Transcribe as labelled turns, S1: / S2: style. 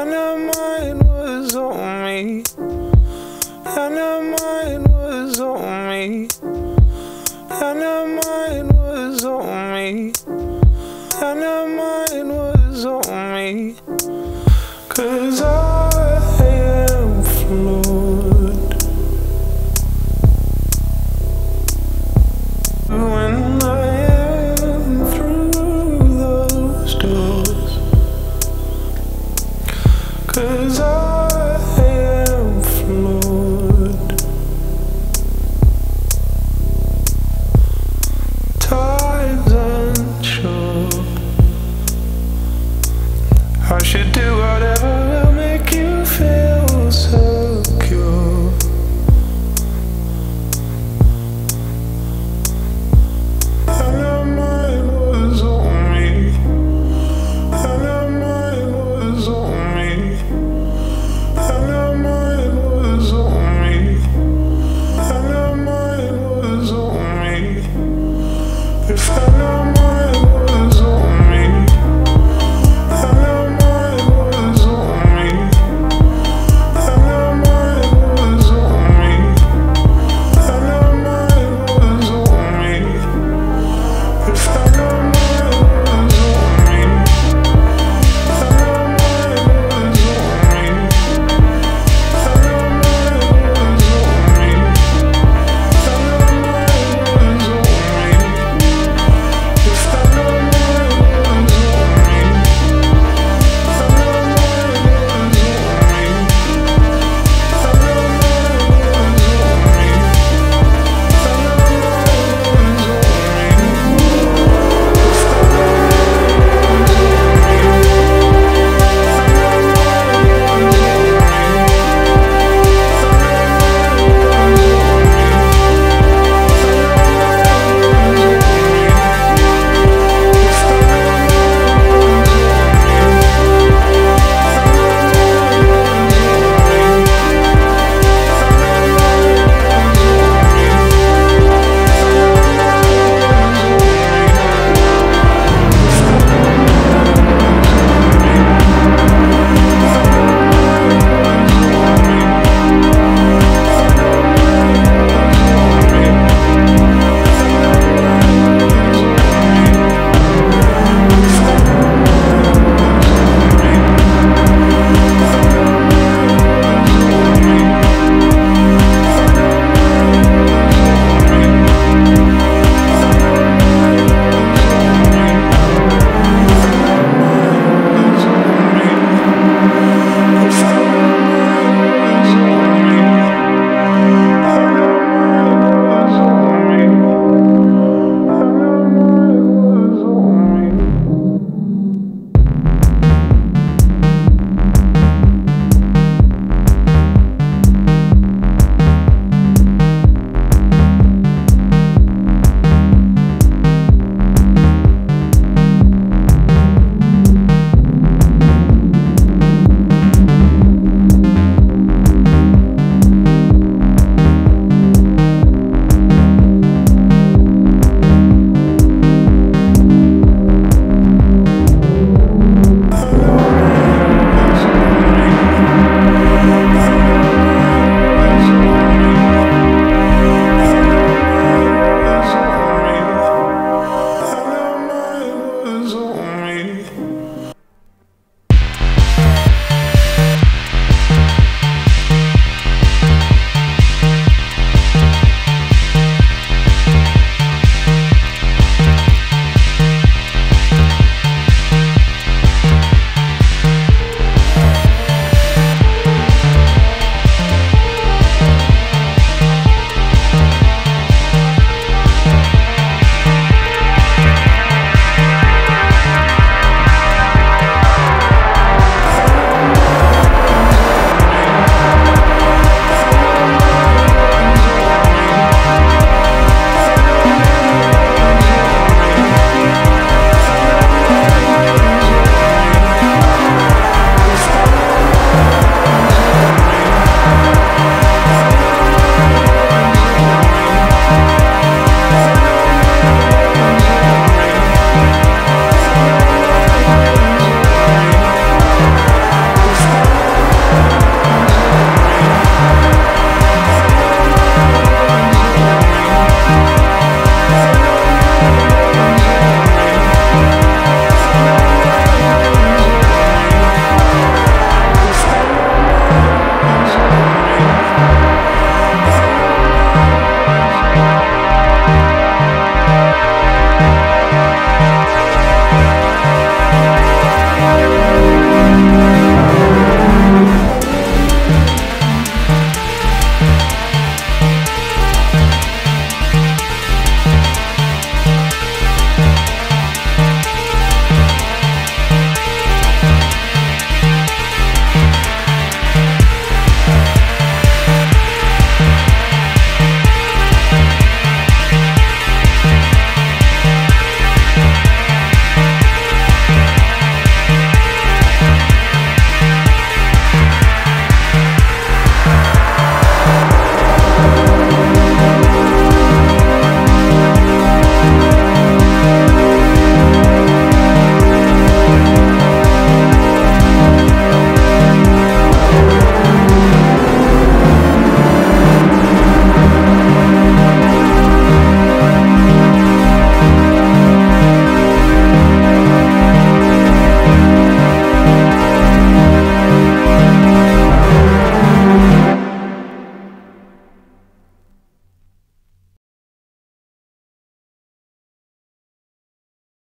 S1: And her mind was on me. And her mind was on me. And her mind was on me. And her mind was on me. Cause I